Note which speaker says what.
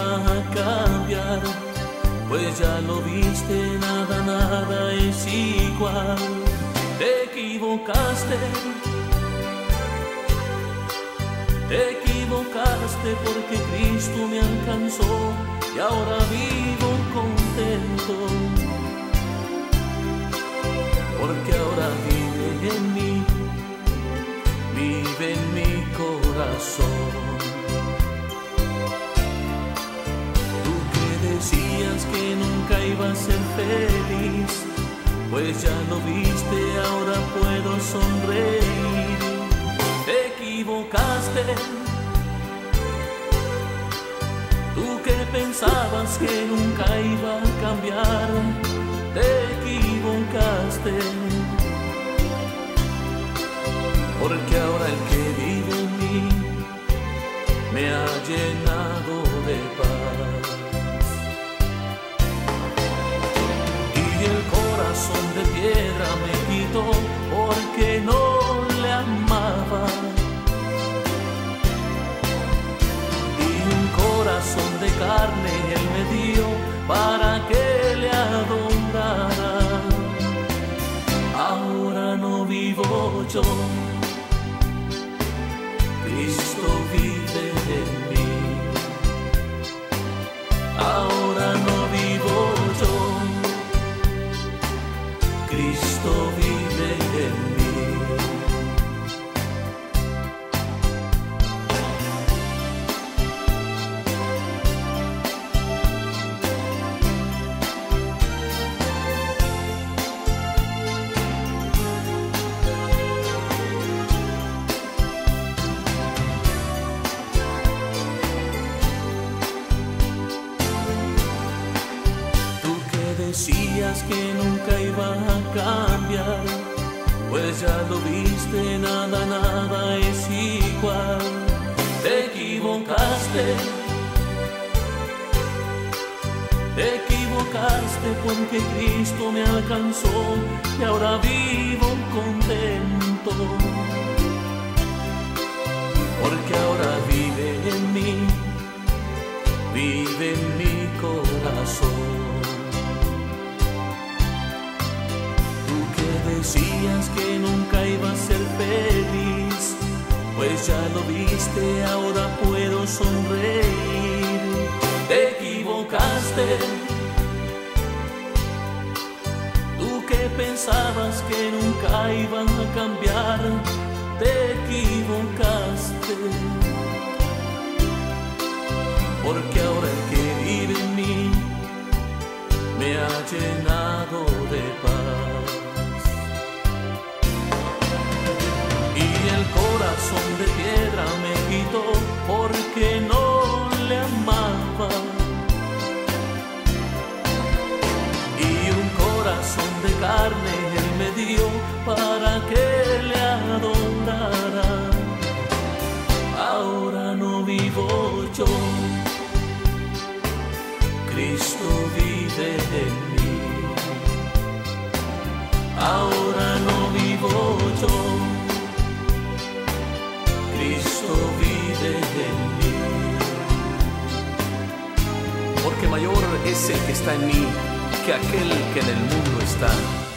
Speaker 1: a cambiar, pues ya lo viste, nada, nada es igual. Te equivocaste, te equivocaste porque Cristo me alcanzó y ahora vivo contento. Porque ahora vive en mí, vive en mi corazón. Ser feliz, pues ya lo viste, ahora puedo sonreír. Te equivocaste. Tú que pensabas que nunca iba a cambiar, el corazón de piedra me quitó porque no le amaba. Y un corazón de carne él me dio para que le adorara. Ahora no vivo yo, decías que nunca iba a cambiar, pues ya lo viste, nada, nada es igual. Te equivocaste, te equivocaste porque Cristo me alcanzó y ahora vivo contento. Decías que nunca iba a ser feliz, pues ya lo viste, ahora puedo sonreír. Te equivocaste. Tú que pensabas que nunca iban a cambiar, te equivocaste porque ahora el que vive en mí me ha llenado en mí. Ahora no vivo yo. Cristo vive en mí.
Speaker 2: porque mayor es el que está en mí que aquel que en el mundo está.